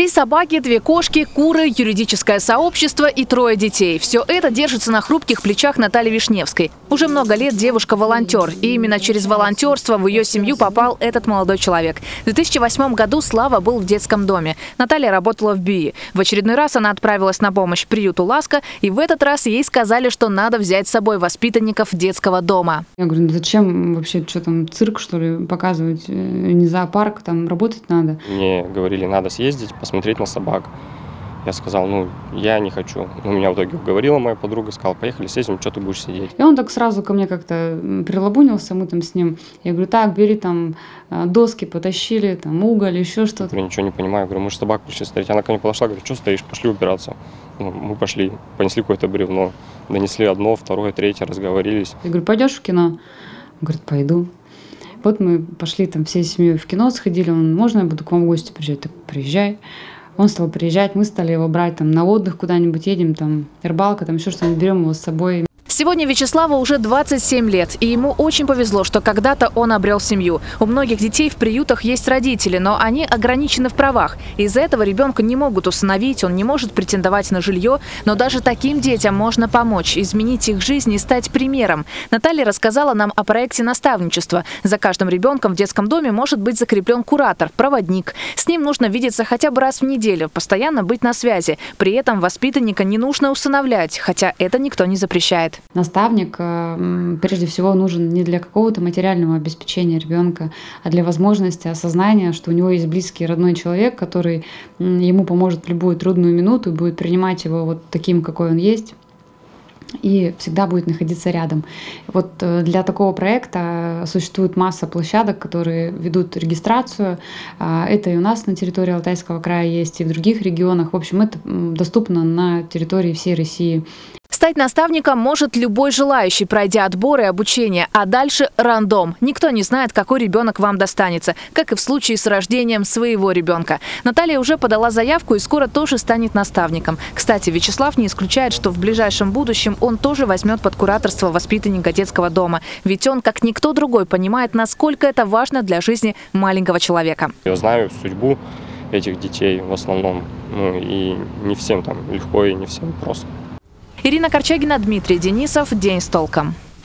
Три собаки, две кошки, куры, юридическое сообщество и трое детей. Все это держится на хрупких плечах Натальи Вишневской. Уже много лет девушка волонтер. И именно через волонтерство в ее семью попал этот молодой человек. В 2008 году Слава был в детском доме. Наталья работала в БИИ. В очередной раз она отправилась на помощь приюту «Ласка». И в этот раз ей сказали, что надо взять с собой воспитанников детского дома. Я говорю, ну зачем вообще, что там, цирк, что ли, показывать? Э, не зоопарк, там работать надо. Мне говорили, надо съездить, посмотреть на собак. Я сказал, ну, я не хочу. У меня в итоге уговорила моя подруга, сказала, поехали съездим, что ты будешь сидеть. И он так сразу ко мне как-то прилабунился, мы там с ним. Я говорю, так, бери там э, доски, потащили, там уголь, еще что-то. Я ничего не понимаю, говорю, мы же собак пришли смотреть. Она ко мне подошла, говорит, что стоишь, пошли убираться. Ну, мы пошли, понесли какое-то бревно, донесли одно, второе, третье, разговорились. Я говорю, пойдешь в кино? Он говорит, пойду. Вот мы пошли там всей семьей в кино, сходили, он, можно я буду к вам в гости приезжать? Так, приезжай. Он стал приезжать, мы стали его брать там на отдых куда-нибудь, едем там, рыбалка, там еще что-нибудь, берем его с собой. Сегодня Вячеславу уже 27 лет, и ему очень повезло, что когда-то он обрел семью. У многих детей в приютах есть родители, но они ограничены в правах. Из-за этого ребенка не могут усыновить, он не может претендовать на жилье, но даже таким детям можно помочь, изменить их жизнь и стать примером. Наталья рассказала нам о проекте наставничества. За каждым ребенком в детском доме может быть закреплен куратор, проводник. С ним нужно видеться хотя бы раз в неделю, постоянно быть на связи. При этом воспитанника не нужно усыновлять, хотя это никто не запрещает. Наставник э, прежде всего нужен не для какого-то материального обеспечения ребенка, а для возможности осознания, что у него есть близкий родной человек, который ему поможет в любую трудную минуту и будет принимать его вот таким, какой он есть и всегда будет находиться рядом. Вот э, для такого проекта существует масса площадок, которые ведут регистрацию. А, это и у нас на территории Алтайского края есть, и в других регионах. В общем, это доступно на территории всей России. Стать наставником может любой желающий, пройдя отбор и обучение, а дальше рандом. Никто не знает, какой ребенок вам достанется, как и в случае с рождением своего ребенка. Наталья уже подала заявку и скоро тоже станет наставником. Кстати, Вячеслав не исключает, что в ближайшем будущем он тоже возьмет под кураторство воспитанника детского дома. Ведь он, как никто другой, понимает, насколько это важно для жизни маленького человека. Я знаю судьбу этих детей в основном. Ну, и не всем там легко и не всем просто. Ирина Корчагина, Дмитрий Денисов. День с толком.